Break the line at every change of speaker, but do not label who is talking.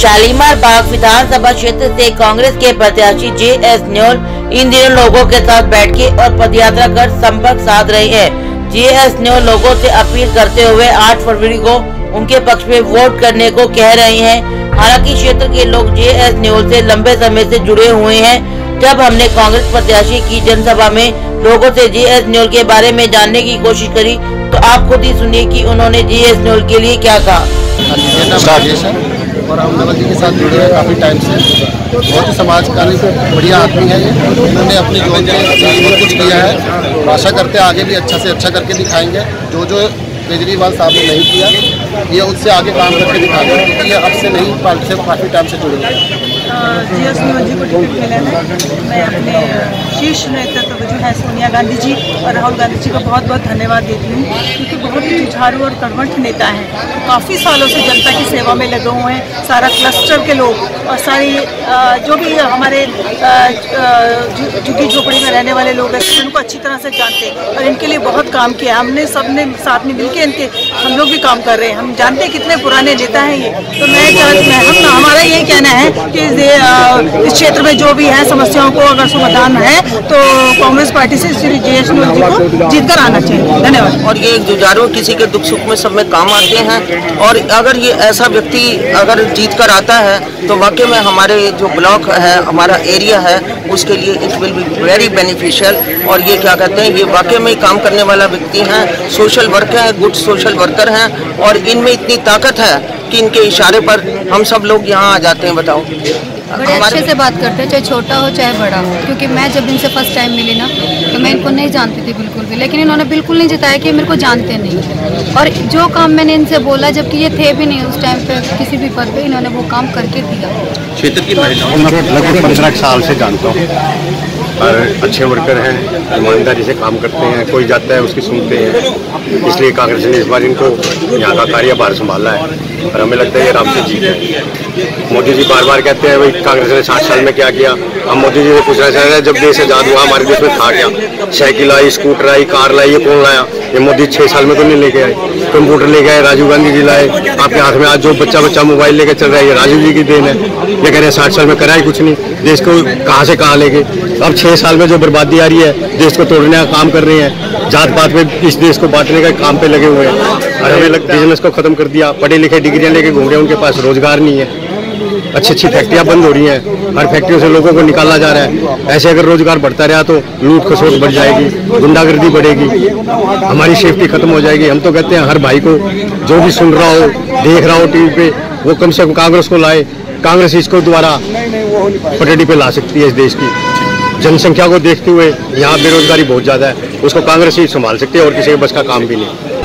शालीमार बाग विधानसभा क्षेत्र से कांग्रेस के प्रत्याशी जे एस न्योल इन दिनों लोगों के साथ बैठ के और पदयात्रा कर संपर्क साध रहे हैं। जे एस न्योल लोगों से अपील करते हुए 8 फरवरी को उनके पक्ष में वोट करने को कह रहे हैं। हालाँकि क्षेत्र के लोग जे एस न्योल से लंबे समय से जुड़े हुए हैं। जब हमने कांग्रेस प्रत्याशी की जनसभा में लोगों से जे एस न्योल के बारे में जानने की कोशिश करी तो आप खुद ही सुनिए कि उन्होंने जे एस न्योल के लिए क्या कहा।
और हम नवल जी के साथ जुड़े हैं काफ़ी टाइम से। बहुत ही समाज का बढ़िया आदमी है ये। उन्होंने अपनी में बहुत कुछ किया है। और आशा करते आगे भी अच्छा से अच्छा करके दिखाएँगे। जो जो केजरीवाल साहब ने नहीं किया, ये उससे आगे काम करके दिखाएँगे क्योंकि ये अब से नहीं पार्टी से काफ़ी टाइम से जुड़े हुए हैं।
शीर्ष नेतृत्व जो है सोनिया गांधी जी और राहुल गांधी जी का बहुत बहुत धन्यवाद देती हूँ, क्योंकि बहुत ही जुझारू और कर्मठ नेता हैं। तो काफ़ी सालों से जनता की सेवा में लगे हुए हैं, सारा क्लस्टर के लोग और सारी जो भी हमारे झुग्गी झोपड़ी में रहने वाले लोग हैं, उनको अच्छी तरह से जानते हैं और इनके लिए बहुत काम किया हमने सबने साथ में मिलकर इनके, हम लोग भी काम कर रहे हैं। हम जानते हैं कितने पुराने नेता हैं ये। तो मैं हम, हमारा यही कहना है कि इस क्षेत्र में जो भी है समस्याओं को अगर समाधान है तो कांग्रेस पार्टी से श्री जे एस जी को जीत कर आना चाहिए। धन्यवाद।
और ये जुझारू किसी के दुख सुख में सब में काम आते हैं। और अगर ये ऐसा व्यक्ति अगर जीत कर आता है तो वाकई में हमारे जो ब्लॉक है, हमारा एरिया है, उसके लिए it will be very beneficial और ये क्या कहते हैं, ये वाकई में काम करने वाला व्यक्ति है। सोशल वर्कर है गुड सोशल वर्कर हैं। और इनमें इतनी ताकत है कि इनके इशारे पर हम सब लोग यहाँ आ जाते हैं, बताओ।
बड़े अच्छे से बात करते हैं चाहे छोटा हो चाहे बड़ा हो। क्योंकि मैं जब इनसे फ़र्स्ट टाइम मिली ना तो मैं इनको नहीं जानती थी बिल्कुल भी। लेकिन इन्होंने बिल्कुल नहीं जताया कि मेरे को जानते नहीं। और जो काम मैंने इनसे बोला जबकि ये थे भी नहीं उस टाइम पे किसी भी पद पे इन्होंने वो काम करके दिया।
क्षेत्र की लगभग पंद्रह साल से जानता हूँ। और अच्छे वर्कर हैं ईमानदारी से काम करते हैं कोई जाता है उसकी सुनते हैं। इसलिए कांग्रेस ने इस बार इनको यहाँ का कार्यभार संभाला है। और हमें लगता है ये आराम से जीत है। मोदी जी बार बार कहते हैं, भाई, कांग्रेस ने साठ साल में क्या किया? हम मोदी जी से पूछना चाह रहे हैं जब देश आज़ाद हुआ, हमारे देश में था क्या? साइकिल आई स्कूटर आई कार लाई, ये कौन लाया? ये मोदी छः साल में तो नहीं लेके आए। कंप्यूटर लेके आए, राजीव गांधी जी लाए, आपके हाथ में आज जो बच्चा बच्चा मोबाइल लेके चल रहा है, ये राजीव जी की देन है। ये कह रहे हैं, साठ साल में कराए कुछ नहीं। देश को कहाँ से कहाँ लेके? अब छः साल में जो बर्बादी आ रही है, देश को तोड़ने का काम कर रहे हैं। जात पात में इस देश को बांटने का काम पे लगे हुए हैं। और हमें बिज़नेस को खत्म कर दिया। पढ़े लिखे डिग्रियाँ लेके घूम रहे हैं, उनके पास रोज़गार नहीं है। अच्छी अच्छी फैक्ट्रियाँ बंद हो रही हैं। हर फैक्ट्रियों से लोगों को निकाला जा रहा है। ऐसे अगर रोज़गार बढ़ता रहा तो लूट खसोट बढ़ जाएगी, गुंडागर्दी बढ़ेगी। हमारी सेफ्टी खत्म हो जाएगी। हम तो कहते हैं, हर भाई को जो भी सुन रहा हो, देख रहा हो टीवी पे, वो कम से कम कांग्रेस को लाए। कांग्रेस इसको द्वारा पटड़ी पे ला सकती है इस देश की। जनसंख्या को देखते हुए यहाँ बेरोजगारी बहुत ज़्यादा है। उसको कांग्रेस ही संभाल सकती है और किसी के बस का काम भी नहीं।